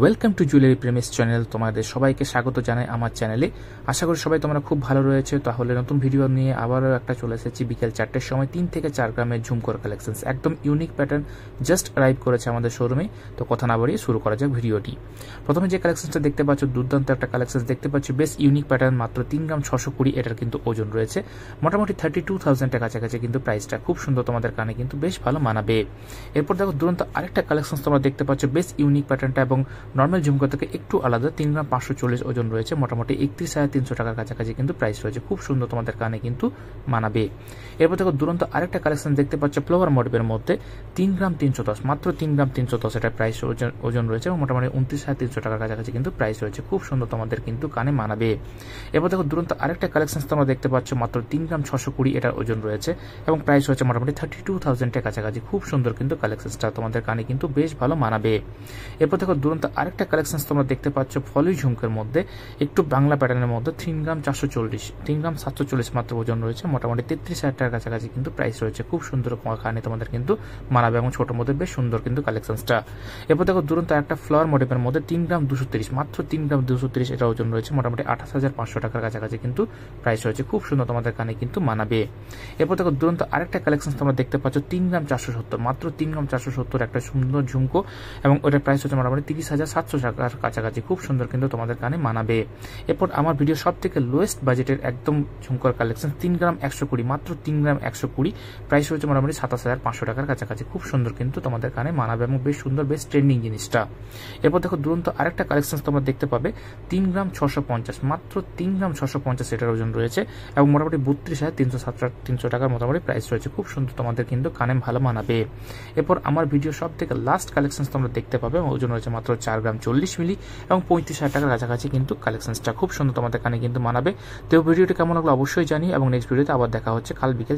Welcome to jewellery premise channel তোমাদের সবাইকে স্বাগত জানাই আমার চ্যানেলে আশা করি সবাই তোমরা খুব ভালো রয়েছে। তাহলে নতুন ভিডিও নিয়ে আবারও একটা চলে এসেছি বিকেল চারটের সময়। তিন থেকে চার গ্রামের ঝুমকোর কালেকশনস একদম ইউনিক প্যাটার্ন জাস্ট অ্যারাইভ করেছে আমাদের শোরুমে তো কথা না বাড়িয়ে শুরু করা যাক ভিডিওটি প্রথমে যে কালেকশনটা দেখতে পাচ্ছ, দুর্দান্ত একটা কালেকশন দেখতে পাচ্ছ। বেশ ইউনিক প্যাটার্ন মাত্র তিন গ্রাম ছশো কুড়ি, এটার কিন্তু ওজন রয়েছে। মোটামুটি থার্টি টু থাউজেন্ডের কাছাকাছি কিন্তু প্রাইসটা খুব সুন্দর তোমাদের কানে কিন্তু বেশ ভালো মানাবে। এরপর দেখো দুরন্ত আরেকটা কালেকশন তোমরা দেখতে পাচ্ছ। বেশ ইউনিক প্যাটার্নটা এবং নর্মাল ঝুমকা থেকে একটু আলাদা, তিন গ্রাম পাঁচশো চল্লিশ ওজন রয়েছে, মোটামুটি একত্রিশ হাজার তিনশো টাকার কাছাকাছি কিন্তু প্রাইস রয়েছে। খুব সুন্দর তোমাদের কানে কিন্তু মানাবে। এরপর দেখো দুরন্ত আরেকটা কালেকশন দেখতে পাচ্ছ ফ্লোয়ার মডেলের মধ্যে তিন গ্রাম তিনশো দশ, মাত্র তিন গ্রাম তিনশো দশ এটা প্রাইস ওজন রয়েছে এবং মোটামুটি উনত্রিশ হাজার তিনশো টাকার কাছাকাছি কিন্তু প্রাইস রয়েছে। খুব সুন্দর তোমাদের কিন্তু কানে মানাবে। এরপর দেখো দুরন্ত আরেকটা কালেকশন তোমরা দেখতে পাচ্ছ, মাত্র তিন গ্রাম ছশো কুড়ি এটার ওজন রয়েছে এবং প্রাইস হচ্ছে মোটামুটি থার্টি টু থাউজেন্ডের কাছাকাছি। খুব সুন্দর কিন্তু কালেকশনসটা তোমাদের কানে কিন্তু বেশ ভালো মানাবে। এরপর দেখো দুরন্ত আরেকটা কালেকশন তোমরা দেখতে পাচ্ছ ফলি ঝুমকের মধ্যে। একটু বাংলা প্যাটার্নের মধ্যে তিন গ্রাম চারশো চল্লিশ, তিন গ্রাম সাতশো চল্লিশ মাত্র ওজন রয়েছে। মোটামুটি তেত্রিশ হাজার টাকার কাছাকাছি কিন্তু প্রাইস রয়েছে। খুব সুন্দর কানে তোমাদের কিন্তু মানাবে এবং ছোটোর মধ্যে বেশ সুন্দর কিন্তু কালেকশনসটা এরপর দেখো দুরন্ত একটা ফ্লাওয়ার মডেলের মধ্যে তিন গ্রাম দুশো তিরিশ, মাত্র তিন গ্রাম দুশো তিরিশ এটা ওজন রয়েছে। মোটামুটি আঠাশ হাজার পাঁচশো টাকার কাছাকাছি কিন্তু প্রাইস রয়েছে। খুব সুন্দর তোমাদের কানে কিন্তু মানাবে। এরপর দেখো দুরন্ত আরেকটা কালেকশন তোমরা দেখতে পাচ্ছ, তিন গ্রাম চারশো সত্তর, মাত্র তিন গ্রাম চারশো সত্তর একটা সুন্দর ঝুমকো এবং ওটার প্রাইস হচ্ছে মোটামুটি তিরিশ হাজার সাতশো টাকার কাছাকাছি। খুব সুন্দর কিন্তু তোমাদের কানে মানাবে। এরপর আমার ভিডিও সব থেকে লোয়েস্ট বাজেটের একদম ঝুমকর কালেকশন তিন গ্রাম একশো কুড়ি, মাত্র তিন গ্রাম একশো কুড়ি। প্রাইস হচ্ছে মোটামুটি সাতাশ হাজার পাঁচশো টাকার কাছাকাছি। খুব সুন্দর কিন্তু তোমাদের কানে মানাবে এবং বেশ সুন্দর, বেশ ট্রেন্ডিং জিনিসটা। এরপর দেখো দুরন্ত আরেকটা কালেকশন তোমরা দেখতে পাবে। তিন গ্রাম ছশো পঞ্চাশ, মাত্র তিন গ্রাম ছশো পঞ্চাশ এটার ওজন রয়েছে এবং মোটামুটি বত্রিশ হাজার তিনশো সাতশো তিনশো টাকার মোটামুটি প্রাইস রয়েছে। খুব সুন্দর তোমাদের কিন্তু কানে ভালো মানাবে। এরপর আমার ভিডিও সব থেকে লাস্ট কালেকশন তোমরা দেখতে পাবে ওজন রয়েছে মাত্র চার গ্রাম চল্লিশ মিলি এবং পঁয়ত্রিশ হাজার টাকার কাছাকাছি কিন্তু কালেকশনসটা খুব সুন্দর তোমাদের কানে কিন্তু মানাবে। তো ভিডিওটি কেমন লাগল অবশ্যই জানি এবং নেক্সট ভিডিওতে আবার দেখা হচ্ছে কাল বিকেল